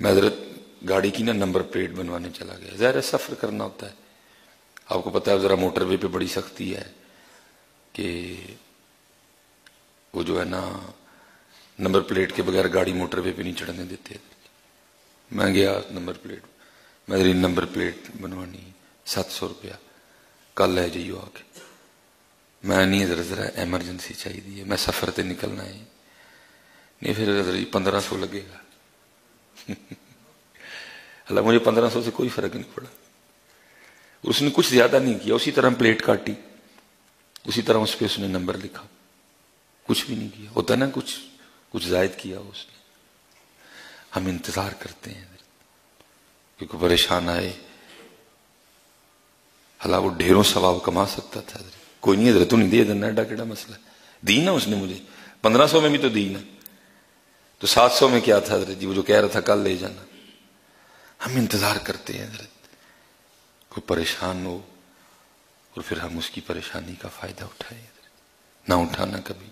मैं हज़रत गाड़ी की ना नंबर प्लेट बनवाने चला गया। ज़ाहिर सफ़र करना होता है। आपको पता है ज़रा मोटरवे पे बड़ी सख्ती है कि वो जो है ना, नंबर प्लेट के बगैर गाड़ी मोटरवे पे नहीं चढ़ने देते। मैं गया, नंबर प्लेट, मैं मेरी नंबर प्लेट बनवानी सत्त सौ रुपया। कल लै जाइयो आके। मैं नहीं जरा जरा एमरजेंसी चाहिए मैं सफ़र से निकलना है। नहीं, फिर पंद्रह सौ लगेगा। हालाँकि मुझे पंद्रह सौ से कोई फ़र्क नहीं पड़ा। उसने कुछ ज़्यादा नहीं किया, उसी तरह प्लेट काटी। उसी तरह उस पर उसने नंबर लिखा। कुछ भी नहीं किया। होता ना कुछ कुछ जायद किया उसने। हम इंतज़ार करते हैं। क्योंकि परेशान आए। हला वो ढेरों सवाब कमा सकता था। कोई नहीं तू नहीं दे देना एडा केड़ा मसला। दी ना उसने मुझे। पंद्रह सौ में भी तो दी ना। तो सात सौ में क्या था हज़रत जी? वो जो कह रहा था, कल ले जाना। हम इंतज़ार करते हैं हज़रत। कोई परेशान हो और फिर हम उसकी परेशानी का फ़ायदा उठाए ना उठाना कभी।